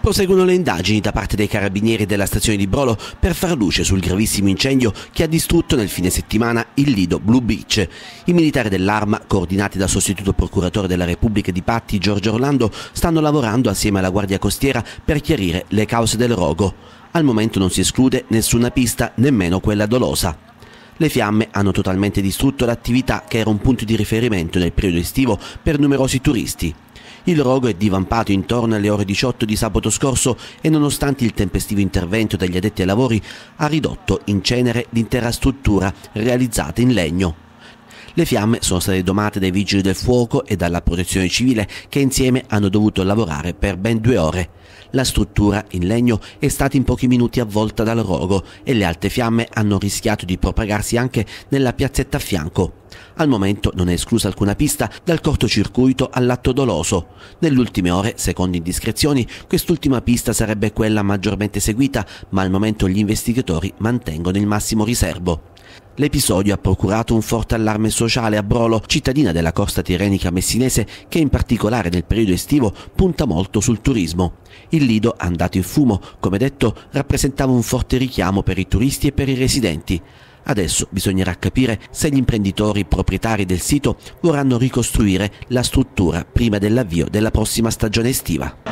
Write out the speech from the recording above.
Proseguono le indagini da parte dei carabinieri della stazione di Brolo per far luce sul gravissimo incendio che ha distrutto nel fine settimana il lido Blue Beach. I militari dell'Arma, coordinati dal sostituto procuratore della Repubblica di Patti Giorgio Orlando, stanno lavorando assieme alla Guardia Costiera per chiarire le cause del rogo. Al momento non si esclude nessuna pista, nemmeno quella dolosa. Le fiamme hanno totalmente distrutto l'attività che era un punto di riferimento nel periodo estivo per numerosi turisti. Il rogo è divampato intorno alle ore 18 di sabato scorso e nonostante il tempestivo intervento degli addetti ai lavori ha ridotto in cenere l'intera struttura realizzata in legno. Le fiamme sono state domate dai vigili del fuoco e dalla protezione civile che insieme hanno dovuto lavorare per ben due ore. La struttura in legno è stata in pochi minuti avvolta dal rogo e le alte fiamme hanno rischiato di propagarsi anche nella piazzetta a fianco. Al momento non è esclusa alcuna pista dal cortocircuito all'atto doloso. Nelle ultime ore, secondo indiscrezioni, quest'ultima pista sarebbe quella maggiormente seguita, ma al momento gli investigatori mantengono il massimo riservo. L'episodio ha procurato un forte allarme sociale a Brolo, cittadina della costa tirenica messinese che in particolare nel periodo estivo punta molto sul turismo. Il lido, andato in fumo, come detto, rappresentava un forte richiamo per i turisti e per i residenti. Adesso bisognerà capire se gli imprenditori proprietari del sito vorranno ricostruire la struttura prima dell'avvio della prossima stagione estiva.